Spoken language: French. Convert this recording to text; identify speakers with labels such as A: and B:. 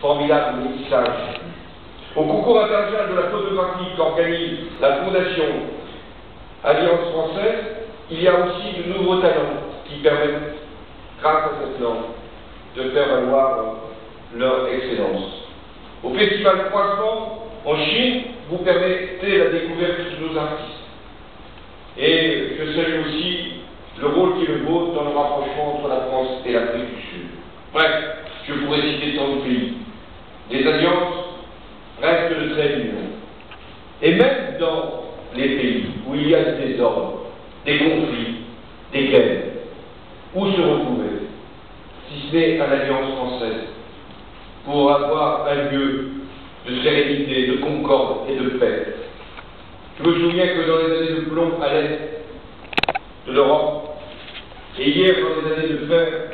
A: formidable métissage. Au concours international de la photographie qu'organise la Fondation Alliance française, il y a aussi de nouveaux talents qui permettent, grâce à cette langue, de faire valoir leur excellence. Au Festival Croissant, en Chine, vous permettez la découverte de nos artistes. Et je salue aussi le rôle qui est le dans le rapprochement entre la France et l'Afrique du Sud. Bref, je pourrais citer tant de pays. Et même dans les pays où il y a des désordres, des conflits, des guerres, où se retrouver, si ce n'est à l'Alliance française, pour avoir un lieu de sérénité, de concorde et de paix. Je me souviens que dans les années de plomb à l'est de l'Europe, et hier dans les années de fer,